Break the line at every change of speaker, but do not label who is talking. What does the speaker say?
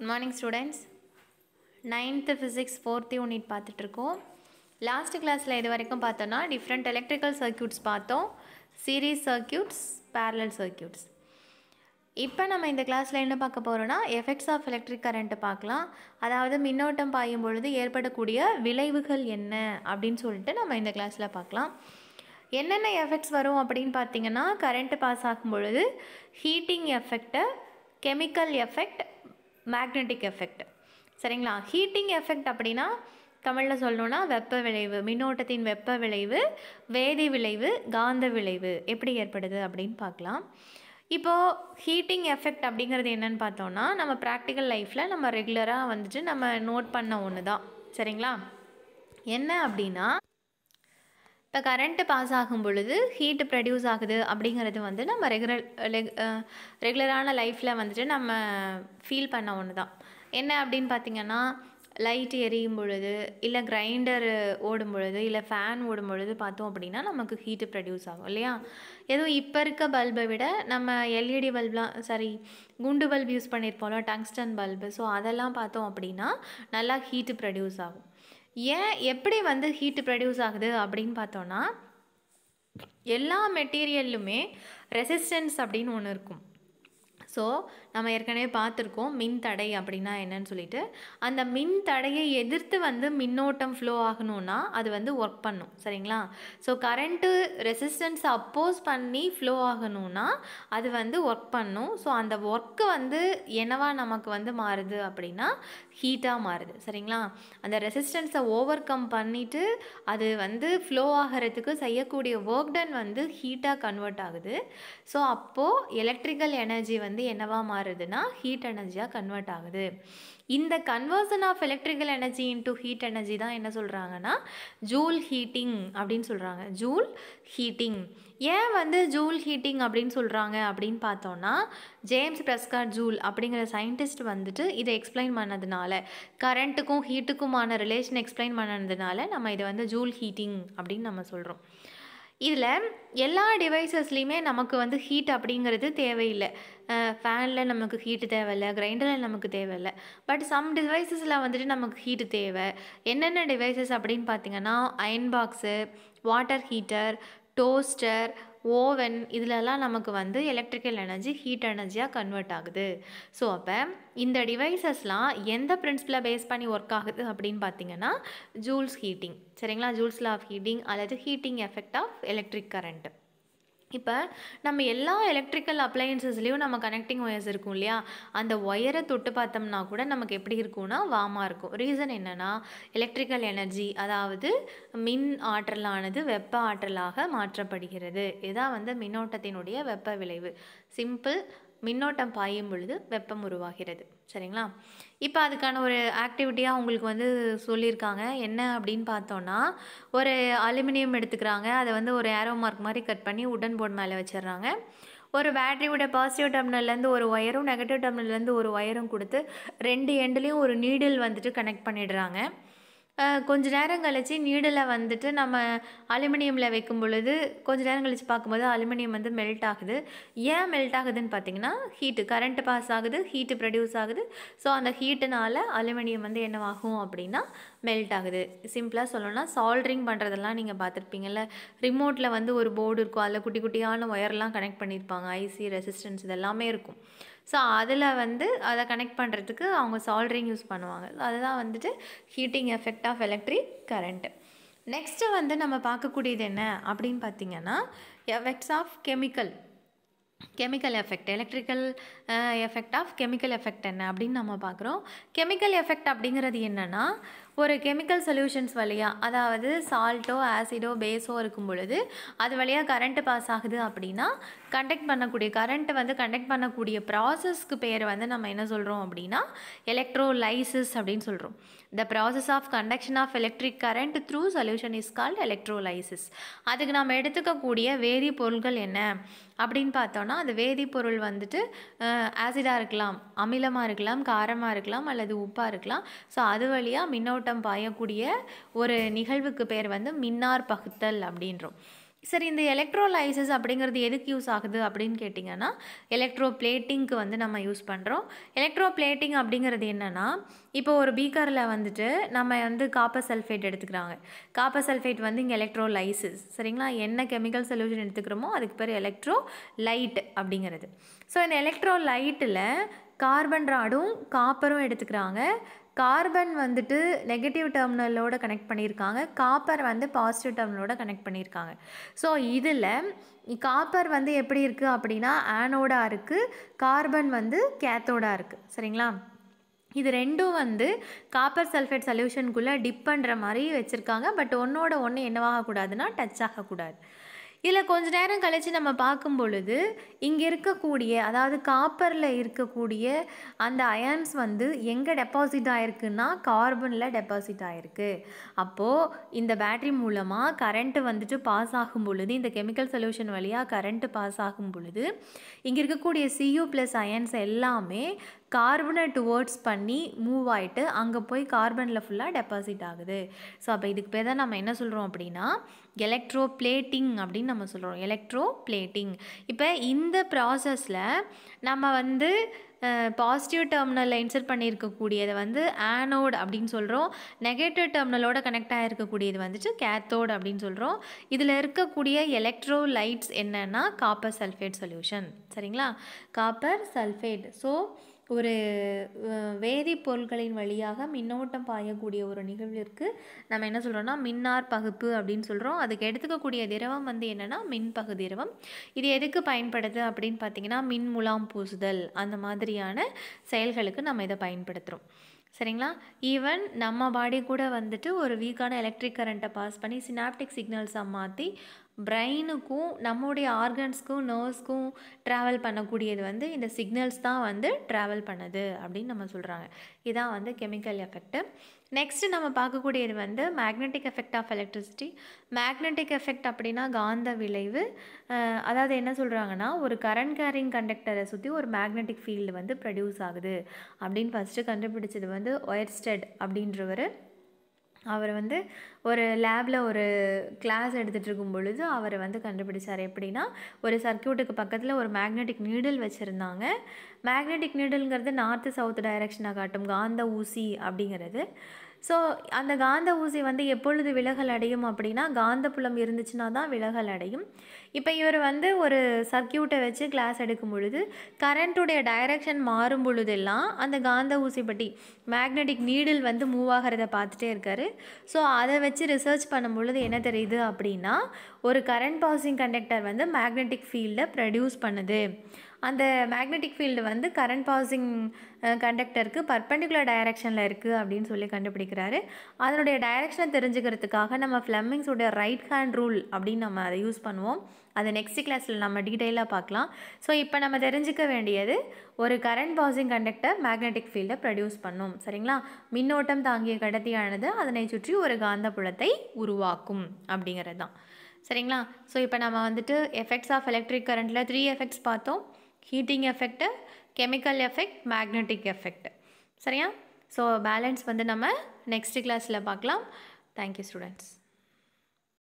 Good morning students ninth physics fourth unit பார்த்துட்ருக்கோம் last கிளாஸில் இது வரைக்கும் பார்த்தோன்னா டிஃப்ரெண்ட் எலக்ட்ரிக்கல் சர்க்யூட்ஸ் பார்த்தோம். சீரீஸ் சர்க்யூட்ஸ் பேரலல் சர்க்யூட்ஸ் இப்போ நம்ம இந்த கிளாஸில் என்ன பார்க்க போகிறோன்னா எஃபெக்ட்ஸ் ஆஃப் எலக்ட்ரிக் கரண்ட்டை பார்க்கலாம். அதாவது மின்னோட்டம் பாயும் பொழுது ஏற்படக்கூடிய விளைவுகள் என்ன அப்படின்னு சொல்லிட்டு நம்ம இந்த கிளாஸில் பார்க்கலாம். என்னென்ன எஃபெக்ட்ஸ் வரும் அப்படின்னு பார்த்தீங்கன்னா கரண்ட்டு பாஸ் ஆகும் பொழுது heating effect chemical effect magnetic effect சரிங்களா? ஹீட்டிங் எஃபெக்ட் அப்படின்னா தமிழில் சொல்லணுன்னா வெப்ப விளைவு மின்னோட்டத்தின் வெப்ப விளைவு வேதி விளைவு காந்த விளைவு. எப்படி ஏற்படுது அப்படின்னு பார்க்கலாம். இப்போது ஹீட்டிங் எஃபெக்ட் அப்படிங்கிறது என்னன்னு பார்த்தோன்னா நம்ம ப்ராக்டிக்கல் லைஃப்பில் நம்ம ரெகுலராக வந்துட்டு நம்ம நோட் பண்ண ஒன்று தான் சரிங்களா? என்ன அப்படின்னா இப்போ கரண்ட்டு பாஸ் ஆகும் பொழுது ஹீட் ப்ரொடியூஸ் ஆகுது அப்படிங்கிறது வந்து நம்ம ரெகுலர் ரெகுலரான லைஃப்பில் வந்துட்டு நம்ம ஃபீல் பண்ண ஒன்று தான் என்ன அப்படின்னு பார்த்தீங்கன்னா லைட் எரியும் பொழுது இல்லை கிரைண்டர் ஓடும் பொழுது இல்லை ஃபேன் ஓடும் பொழுது பார்த்தோம் அப்படின்னா நமக்கு ஹீட்டு ப்ரொடியூஸ் ஆகும் இல்லையா? எதுவும் இப்போ இருக்க பல்பை விட நம்ம எல்இடி பல்ப்லாம் சாரி குண்டு பல்ப் யூஸ் பண்ணியிருப்போம்ல டங்ஸ்டன் பல்பு ஸோ அதெல்லாம் பார்த்தோம் அப்படின்னா நல்லா ஹீட்டு ப்ரொடியூஸ் ஆகும். ஏன் எப்படி வந்து ஹீட்டு ப்ரொடியூஸ் ஆகுது அப்படின்னு பார்த்தோன்னா எல்லா மெட்டீரியல்லுமே ரெசிஸ்டன்ஸ் அப்படின்னு ஒன்று இருக்கும். ஸோ நம்ம ஏற்கனவே பார்த்துருக்கோம் மின் தடை அப்படின்னா என்னன்னு சொல்லிட்டு. அந்த மின் தடையை எதிர்த்து வந்து மின்னோட்டம் ஃப்ளோ ஆகணும்னா அது வந்து ஒர்க் பண்ணும். சரிங்களா? ஸோ கரண்ட்டு ரெசிஸ்டன்ஸ் அப்போஸ் பண்ணி ஃப்ளோ ஆகணும்னா அது வந்து ஒர்க் பண்ணும். ஸோ அந்த ஒர்க்கு வந்து என்னவா நமக்கு வந்து மாறுது அப்படின்னா ஹீட்டாக மாறுது. சரிங்களா? அந்த ரெசிஸ்டன்ஸை ஓவர் கம் பண்ணிவிட்டு அது வந்து ஃப்ளோ ஆகிறதுக்கு செய்யக்கூடிய ஒர்க் டன் வந்து ஹீட்டாக கன்வெர்ட் ஆகுது. ஸோ அப்போது எலக்ட்ரிக்கல் எனர்ஜி வந்து என்னவாக மாறுதுன்னா ஹீட் எனர்ஜியாக கன்வெர்ட் ஆகுது. இந்த conversion of electrical energy into heat energy தான் என்ன சொல்கிறாங்கன்னா ஜூல் ஹீட்டிங் அப்படின்னு சொல்கிறாங்க ஜூல் ஹீட்டிங் ஏன் வந்து ஜூல் ஹீட்டிங் அப்படின்னு சொல்கிறாங்க அப்படின்னு பார்த்தோன்னா ஜேம்ஸ் பிரஸ்கார் ஜூல் அப்படிங்கிற சயின்டிஸ்ட் வந்துட்டு இதை எக்ஸ்பிளைன் பண்ணதுனால கரண்ட்டுக்கும் ஹீட்டுக்குமான ரிலேஷன் எக்ஸ்பிளைன் பண்ணதுனால நம்ம இதை வந்து ஜூல் ஹீட்டிங் அப்படின்னு நம்ம சொல்கிறோம் இதில் எல்லா டிவைசஸ்லேயுமே நமக்கு வந்து ஹீட் அப்படிங்கிறது தேவையில்லை. ஃபேனில் நமக்கு ஹீட்டு தேவையில்லை கிரைண்டரில் நமக்கு தேவையில்லை. பட் சம் டிவைசஸில் வந்துட்டு நமக்கு ஹீட்டு தேவை. என்னென்ன டிவைசஸ் அப்படின்னு பார்த்தீங்கன்னா iron box water heater toaster oven இதிலெல்லாம் நமக்கு வந்து எலக்ட்ரிக்கல் எனர்ஜி ஹீட் எனர்ஜியாக கன்வெர்ட் ஆகுது. ஸோ அப்போ இந்த டிவைசஸ்லாம் எந்த பிரின்சிபலை பேஸ் பண்ணி ஒர்க் ஆகுது அப்படின்னு பார்த்தீங்கன்னா ஜூல்ஸ் ஹீட்டிங் சரிங்களா? ஜூல்ஸ் ஆஃப் ஹீட்டிங் அல்லது heating effect of electric current இப்போ நம்ம எல்லா எலக்ட்ரிக்கல் அப்ளையன்சஸ்லேயும் நம்ம கனெக்டிங் ஒயர்ஸ் இருக்கும் இல்லையா? அந்த ஒயரை தொட்டு பார்த்தோம்னா கூட நமக்கு எப்படி இருக்கும்னா வாமாக இருக்கும். ரீசன் என்னென்னா எலக்ட்ரிக்கல் எனர்ஜி அதாவது மின் ஆற்றலானது வெப்ப ஆற்றலாக மாற்றப்படுகிறது. இதான் வந்து மின்னோட்டத்தினுடைய வெப்ப விளைவு. சிம்பிள் மின்னோட்டம் பாயும் பொழுது வெப்பம் உருவாகிறது. சரிங்களா? இப்போ அதுக்கான ஒரு ஆக்டிவிட்டியாக உங்களுக்கு வந்து சொல்லியிருக்காங்க. என்ன அப்படின்னு பார்த்தோன்னா ஒரு அலுமினியம் எடுத்துக்கிறாங்க. அதை வந்து ஒரு ஏரோ மார்க் மாதிரி கட் பண்ணி உடன் போர்டு மேலே வச்சிடுறாங்க. ஒரு பேட்டரியோட பாசிட்டிவ் டெர்மினல்லேருந்து ஒரு ஒயரும் நெகட்டிவ் டெர்மினல்லேருந்து ஒரு ஒயரும் கொடுத்து ரெண்டு எண்ட்லேயும் ஒரு நீடில் வந்துட்டு கனெக்ட் பண்ணிடுறாங்க. கொஞ்ச நேரம் கழித்து நீடில் வந்துட்டு நம்ம அலுமினியமில் வைக்கும் பொழுது கொஞ்ச நேரம் கழித்து பார்க்கும்போது அலுமினியம் வந்து மெல்ட் ஆகுது. ஏன் மெல்ட் ஆகுதுன்னு பார்த்தீங்கன்னா ஹீட்டு கரண்ட்டு பாஸ் ஆகுது ஹீட்டு ப்ரொடியூஸ் ஆகுது. ஸோ அந்த ஹீட்டுனால அலுமினியம் வந்து என்னவாகும் அப்படின்னா மெல்ட் ஆகுது. சிம்பிளாக சொல்லணும்னா சால்ட்ரிங் பண்ணுறதெல்லாம் நீங்கள் பார்த்துருப்பீங்கல்ல. ரிமோட்டில் வந்து ஒரு போர்டு இருக்கும். அதில் குட்டி குட்டியான ஒயர்லாம் கனெக்ட் பண்ணியிருப்பாங்க. ஐசி ரெசிஸ்டன்ஸ் இதெல்லாமே இருக்கும். ஸோ அதில் வந்து அதை கனெக்ட் பண்ணுறதுக்கு அவங்க சால்ட்ரிங் யூஸ் பண்ணுவாங்க. அதுதான் வந்துட்டு heating effect of electric current next வந்து நம்ம பார்க்கக்கூடியது என்ன அப்படின்னு பார்த்தீங்கன்னா effects of chemical chemical effect electrical effect of chemical effect என்ன அப்படின்னு நம்ம பார்க்குறோம். கெமிக்கல் எஃபெக்ட் அப்படிங்கிறது என்னென்னா ஒரு கெமிக்கல் சொல்யூஷன்ஸ் வழியாக அதாவது சால்ட்டோ ஆசிடோ பேஸோ இருக்கும் பொழுது அது வழியாக கரண்ட்டு பாஸ் ஆகுது அப்படின்னா கண்டக்ட் பண்ணக்கூடிய கரண்ட்டை வந்து கண்டக்ட் பண்ணக்கூடிய ப்ராசஸ்க்கு பேர் வந்து நம்ம என்ன சொல்கிறோம் அப்படின்னா எலக்ட்ரோலைசிஸ் அப்படின்னு சொல்கிறோம் the process of conduction of electric current through solution is called electrolysis அதுக்கு நம்ம எடுத்துக்கக்கூடிய வேதிப்பொருள்கள் என்ன? அப்படின்னு பார்த்தோன்னா அது வேதிப்பொருள் வந்துட்டு ஆசிடாக இருக்கலாம் அமிலமாக இருக்கலாம் காரமாக இருக்கலாம் அல்லது உப்பாக இருக்கலாம். ஸோ அது வழியாக மின்னோட்டம் பாயக்கூடிய ஒரு நிகழ்வுக்கு பேர் வந்து மின்னார் பகுத்தல் அப்படின்றோம். சரி இந்த எலக்ட்ரோலைசஸ் அப்படிங்கிறது எதுக்கு யூஸ் ஆகுது அப்படின்னு கேட்டிங்கன்னா எலக்ட்ரோ பிளேட்டிங்க்கு வந்து நம்ம யூஸ் பண்ணுறோம் எலக்ட்ரோ பிளேட்டிங் அப்படிங்கிறது என்னென்னா இப்போ ஒரு பீக்கரில் வந்துட்டு நம்ம வந்து காப்பர் சல்ஃபேட் எடுத்துக்கிறாங்க. காப்பர் சல்ஃபேட் வந்து இங்கே எலக்ட்ரோலைசஸ் சரிங்களா? என்ன கெமிக்கல் சொல்யூஷன் எடுத்துக்கிறோமோ அதுக்கு பேர் எலக்ட்ரோ லைட் அப்படிங்கிறது. ஸோ இந்த எலக்ட்ரோ லைட்டில் கார்பன் ராடும் காப்பரும் எடுத்துக்கிறாங்க. கார்பன் வந்துட்டு நெகட்டிவ் டெர்மினலோட கனெக்ட் பண்ணியிருக்காங்க. காப்பர் வந்து பாசிட்டிவ் டெர்மினலோட கனெக்ட் பண்ணியிருக்காங்க. ஸோ இதில் காப்பர் வந்து எப்படி இருக்குது அப்படின்னா ஆனோடாக இருக்குது கார்பன் வந்து கேத்தோடாக இருக்குது சரிங்களா? இது ரெண்டும் வந்து காப்பர் சல்ஃபேட் சொல்யூஷனுக்குள்ளே டிப் பண்ணுற மாதிரி வச்சுருக்காங்க. பட் ஒன்றோட ஒன்று என்னவாகக்கூடாதுன்னா டச் ஆகக்கூடாது. இதில் கொஞ்ச நேரம் கழித்து நம்ம பார்க்கும் பொழுது இங்கே இருக்கக்கூடிய அதாவது காப்பரில் இருக்கக்கூடிய அந்த அயன்ஸ் வந்து எங்கே டெபாசிட் ஆகிருக்குன்னா கார்பனில் டெபாசிட் ஆகிருக்கு அப்போது இந்த பேட்ரி மூலமாக கரண்ட்டு வந்துட்டு பாஸ் ஆகும் பொழுது இந்த கெமிக்கல் சொல்யூஷன் வழியாக கரண்ட்டு பாஸ் ஆகும் பொழுது இங்கே இருக்கக்கூடிய சியூ ப்ளஸ் அயன்ஸ் எல்லாமே கார்பனை டுவோர்ட்ஸ் பண்ணி மூவ் ஆகிட்டு அங்கே போய் கார்பனில் ஃபுல்லாக டெபாசிட் ஆகுது. ஸோ அப்போ இதுக்கு பேர் தான் நம்ம என்ன சொல்கிறோம் அப்படின்னா எலக்ட்ரோ பிளேட்டிங் அப்படின்னு நம்ம சொல்கிறோம் எலக்ட்ரோ பிளேட்டிங் இப்போ இந்த ப்ராசஸில் நம்ம வந்து பாசிட்டிவ் டெர்மினலில் இன்சர்ட் பண்ணியிருக்கக்கூடியதை வந்து ஆனோட் அப்படின்னு சொல்கிறோம் நெகட்டிவ் டெர்மினலோட கனெக்ட் ஆகிருக்கக்கூடியது வந்துட்டு கேத்தோட் அப்படின்னு சொல்கிறோம் இதில் இருக்கக்கூடிய எலக்ட்ரோ லைட்ஸ் என்னென்னா காப்பர் சல்ஃபேட் சொல்யூஷன் சரிங்களா? காப்பர் சல்ஃபேட் ஸோ ஒரு வேதிப்பொருட்களின் வழியாக மின்னோட்டம் பாயக்கூடிய ஒரு நிகழ்விற்கு நம்ம என்ன சொல்கிறோம்னா மின்னார் பகுப்பு அப்படின்னு சொல்கிறோம் அதுக்கு எடுத்துக்கக்கூடிய திரவம் வந்து என்னென்னா மின்பகு திரவம். இது எதுக்கு பயன்படுது அப்படின்னு பார்த்தீங்கன்னா மின் முலாம் பூசுதல் அந்த மாதிரியான செயல்களுக்கு நம்ம இதை பயன்படுத்துகிறோம் சரிங்களா? ஈவன் நம்ம பாடி கூட வந்துட்டு ஒரு வீக்கான எலக்ட்ரிக் கரண்ட்டை பாஸ் பண்ணி சினாப்டிக் சிக்னல்ஸாக மாற்றி பிரெயினுக்கும் நம்முடைய ஆர்கன்ஸ்க்கும் நர்வ்ஸ்க்கும் ட்ராவல் பண்ணக்கூடியது வந்து இந்த சிக்னல்ஸ் தான் வந்து ட்ராவல் பண்ணுது அப்படின்னு நம்ம சொல்கிறாங்க இதான் வந்து கெமிக்கல் எஃபெக்ட்டு நெக்ஸ்ட்டு நம்ம பார்க்கக்கூடியது வந்து magnetic effect of electricity magnetic effect அப்படின்னா காந்த விளைவு. அதாவது என்ன சொல்கிறாங்கன்னா ஒரு கரண்ட் கேரிங் கண்டக்டரை சுற்றி ஒரு மேக்னெட்டிக் ஃபீல்டு வந்து ப்ரொடியூஸ் ஆகுது. அப்படின்னு ஃபஸ்ட்டு கண்டுபிடிச்சது வந்து ஒயர்ஸ்டெட் அப்படின்றவர். அவர் வந்து ஒரு லேபில் ஒரு கிளாஸ் எடுத்துகிட்டு இருக்கும் பொழுது அவர் வந்து கண்டுபிடிச்சார். எப்படின்னா ஒரு சர்க்கியூட்டுக்கு பக்கத்தில் ஒரு மேக்னெட்டிக் நீடில் வச்சுருந்தாங்க. மேக்னெட்டிக் நீடல்ங்கிறது நார்த்து சவுத் டைரக்ஷனாக காட்டும். காந்த ஊசி அப்படிங்கிறது. ஸோ அந்த காந்த ஊசி வந்து எப்பொழுது விலகல் அடையும் அப்படின்னா காந்தப்புலம் இருந்துச்சுன்னா தான் விலகல் அடையும். இப்போ இவர் வந்து ஒரு சர்க்கியூட்டை வச்சு கிளாஸ் எடுக்கும் பொழுது கரண்ட்டுடைய டைரக்ஷன் மாறும் பொழுதெல்லாம் அந்த காந்த ஊசி பட்டி மேக்னெட்டிக் நீடில் வந்து மூவ் ஆகிறத பார்த்துட்டே இருக்காரு. ஸோ அதை வச்சு ரிசர்ச் பண்ணும் பொழுது என்ன தெரியுது அப்படின்னா ஒரு கரண்ட் பாசிங் கண்டக்டர் வந்து மேக்னெட்டிக் ஃபீல்டை ப்ரொடியூஸ் பண்ணுது. அந்த மேக்னெட்டிக் ஃபீல்டு வந்து கரண்ட் பாசிங் கண்டக்டருக்கு பர்பண்டிகுலர் டைரக்ஷனில் இருக்குது அப்படின்னு சொல்லி கண்டுபிடிக்கிறாரு. அதனுடைய டைரக்ஷனை தெரிஞ்சுக்கிறதுக்காக நம்ம ஃப்ளெமிங்ஸோட ரைட் ஹேண்ட் ரூல் அப்படின்னு நம்ம அதை யூஸ் பண்ணுவோம். அதை நெக்ஸ்ட் கிளாஸில் நம்ம டீட்டெயிலாக பார்க்கலாம். ஸோ இப்போ நம்ம தெரிஞ்சுக்க வேண்டியது ஒரு கரண்ட் பாசிங் கண்டக்டர் மேக்னெட்டிக் ஃபீல்டை ப்ரொடியூஸ் பண்ணும். சரிங்களா? மின்னோட்டம் தாங்கிய கடத்தியானது அதனை சுற்றி ஒரு காந்தப்புலத்தை உருவாக்கும் அப்படிங்கிறது தான் சரிங்களா? ஸோ இப்போ நம்ம வந்துட்டு எஃபெக்ட்ஸ் ஆஃப் எலக்ட்ரிக் கரண்ட்டில் த்ரீ எஃபெக்ட்ஸ் பார்த்தோம். Heating effect chemical effect magnetic effect. சரியா? ஸோ பேலன்ஸ் வந்து நம்ம நெக்ஸ்ட் கிளாஸில் பார்க்கலாம். Thank you students